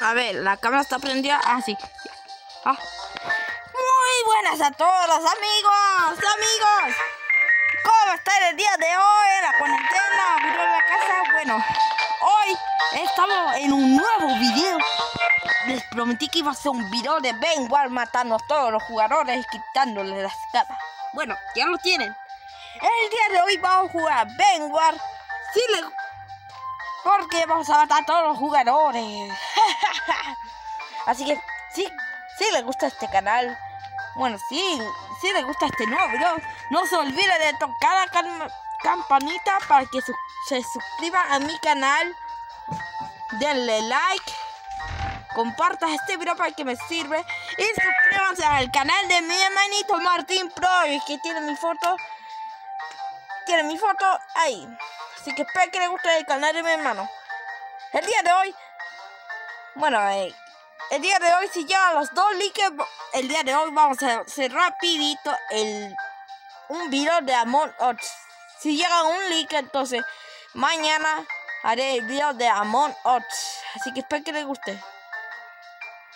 A ver, la cámara está prendida. Ah, sí. Ah. Muy buenas a todos amigos, amigos. ¿Cómo están el día de hoy la cuarentena? ¿Video en la casa? Bueno, hoy estamos en un nuevo video. Les prometí que iba a ser un video de Benguard matando a todos los jugadores y quitándoles las caras. Bueno, ya lo tienen. El día de hoy vamos a jugar Benguard. Sí le porque vamos a matar a todos los jugadores. Así que sí, sí le gusta este canal. Bueno, sí, sí le gusta este nuevo video. No se olvide de tocar la campanita para que se suscriba a mi canal. Denle like. Comparta este video para que me sirve. Y suscríbanse al canal de mi hermanito Martín Pro. Que tiene mi foto. Tiene mi foto ahí. Así que espero que les guste el canal de mi hermano. El día de hoy, bueno, eh, el día de hoy si llegan los dos likes, el día de hoy vamos a hacer rapidito el un video de Amon Ots. Si llega un like, entonces mañana haré el video de Amon Ots. Así que espero que les guste.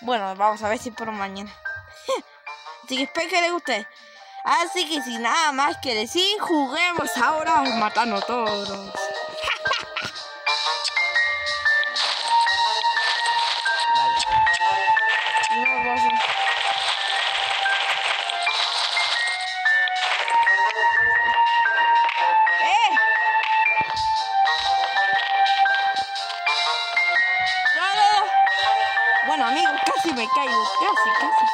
Bueno, vamos a ver si por mañana. Así que espero que les guste. Así que sin nada más que decir, juguemos ahora matando todos. ¡Eh! Bueno amigos, casi me caigo, casi, casi,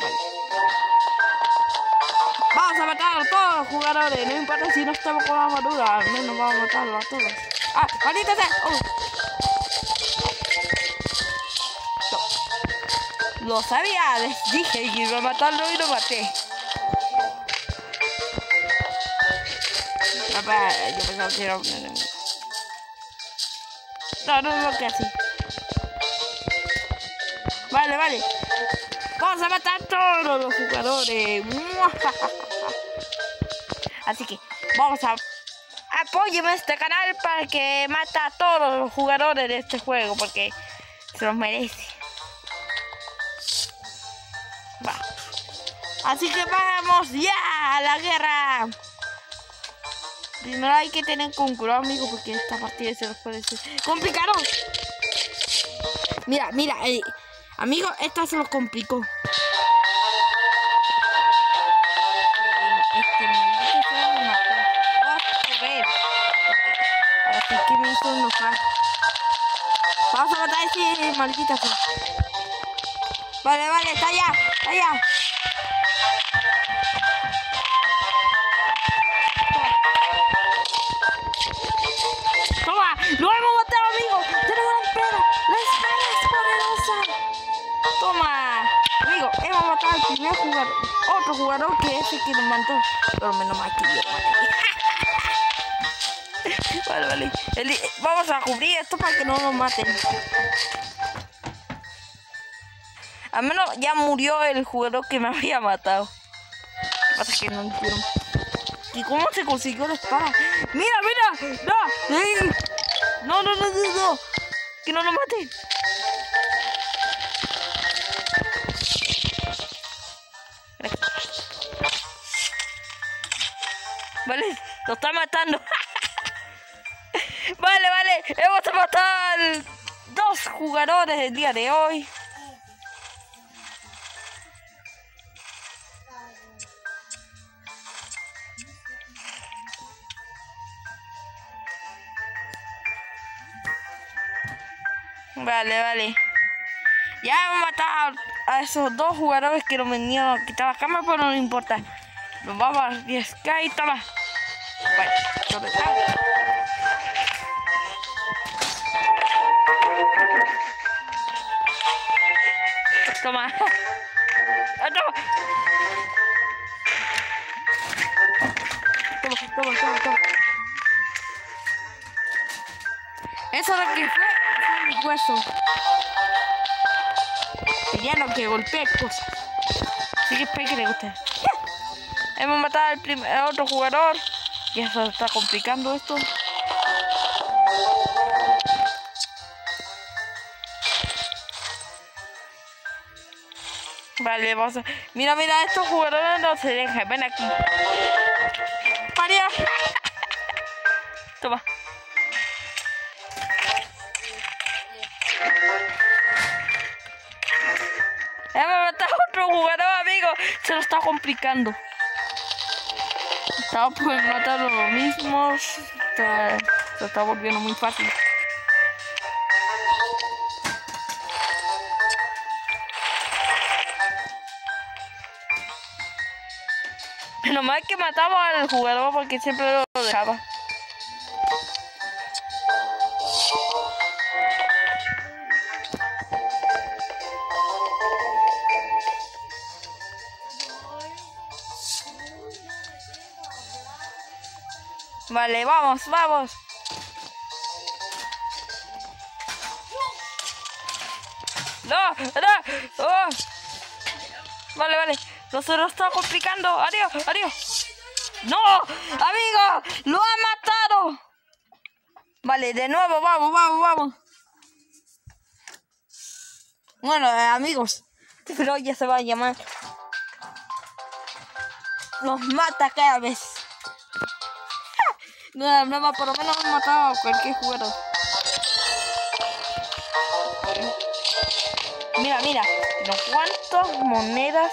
casi. Vamos a matar a todos los jugadores, no importa si no estamos con la armadura, al menos vamos a matarlos a todos. ¡Ah! ¡Maldita sea! Oh. Lo sabía, les dije que iba a matarlo y lo maté. Papá, yo pensaba que era un enemigo. No, no, no, que así. Vale, vale. Vamos a matar a todos los jugadores. Así que vamos a apóyeme este canal para que mata a todos los jugadores de este juego porque se los merece. Va. Así que vamos ya a la guerra. Primero hay que tener con cuidado, amigo, porque esta partida se nos puede ser complicado. Mira, mira, eh, amigo, esta se los complicó. Este maldito se me mató. Vamos a correr. Así que me hizo enojar. Vamos a matar a ese maldito fe. Vale, vale, está allá, está allá. Toma, amigo, hemos matado al primer jugador. Otro jugador que ese que nos mató. Pero menos mal que yo vale, vale. Vamos a cubrir esto para que no nos maten. Al menos ya murió el jugador que me había matado. Pasa que no entiendo. ¿Y cómo se consiguió la espada? ¡Mira, mira! ¡No! ¡No, no, no, no! no. ¡Que no lo maten! Vale, lo está matando. vale, vale, hemos matado dos jugadores el día de hoy. Vale, vale. Ya hemos matado a esos dos jugadores que nos venían a quitar la cámara, pero no importa. Nos vamos a arriesgar y toma. Bueno, ¿dónde está? Toma. Ah, toma. Toma, toma, toma, toma. Eso de que fue, mi hueso. Ya no que golpeé cosas. Así que espero que le guste. Hemos matado al, otro jugador. Y eso está complicando esto. Vale, vamos a... Mira, mira, estos jugadores no se dejan. Ven aquí. María. Toma. Hemos matado a otro jugador, amigo. Se lo está complicando. Estaba por matar lo mismo. Se está volviendo muy fácil. Mal que matamos al jugador porque siempre lo dejaba. Vale, vamos, vamos. No, no. Oh. Vale, vale. No se lo complicando. Adiós, adiós. ¡No! ¡Amigo! ¡Lo ha matado! Vale, de nuevo, vamos, vamos, vamos. Bueno, eh, amigos. Pero ya se va a llamar. Nos mata cada vez. No, no, por lo menos hemos matado a cualquier jugador. Mira, mira. ¿No cuántas monedas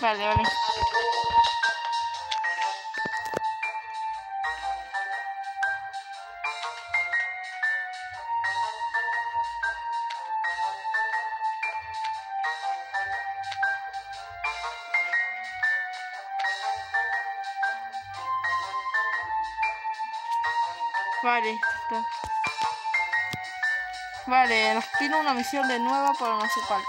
Vale, vale. Vale, está. Vale, nos pide una misión de nueva para no sé cuál.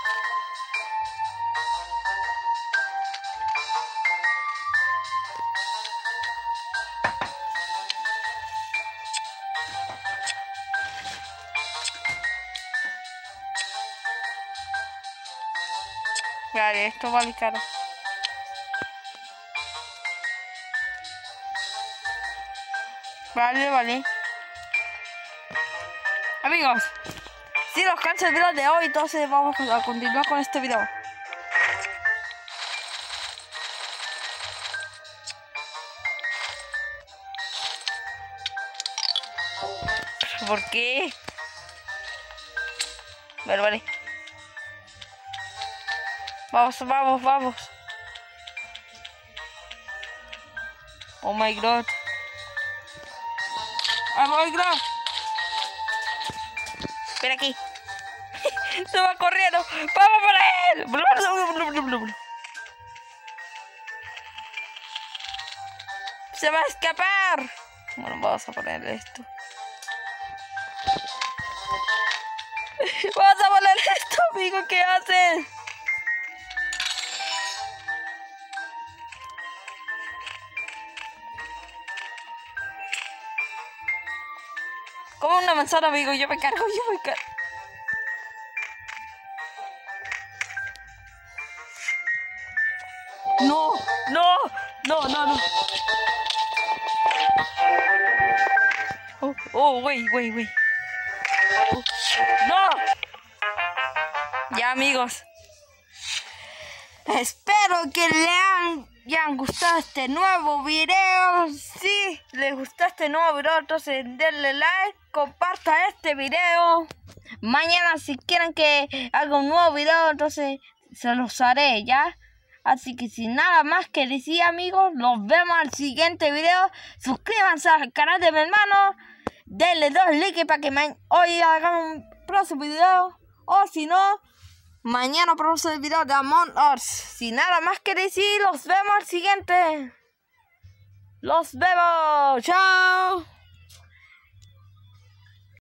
Vale, esto vale caro. Vale, vale. Amigos, si nos cansa el video de hoy, entonces vamos a continuar con este video. ¿Por qué? Vale, vale. Vamos, vamos, vamos. Oh my god. Oh my god. Espera aquí. Se va corriendo. ¡Vamos por él! Se va a escapar. Bueno, vamos a poner esto. Vamos a poner esto, amigo. ¿Qué haces? Manzana, amigo. Yo me cargo, yo me cargo. No, no, no, no, no. Oh, oh, wey, wey, wey. Oh, no. Ya, amigos. Espero que le hayan gustado este nuevo video. Si les gustó este nuevo video, entonces denle like, compartan este video. Mañana si quieren que haga un nuevo video, entonces se los haré, ¿ya? Así que sin nada más que decir amigos, nos vemos al siguiente video. Suscríbanse al canal de mi hermano. Denle dos likes para que hoy hagan un próximo video. O si no, mañana próximo video de Among Us. Sin nada más que decir, los vemos al siguiente. Los vemos. Chao.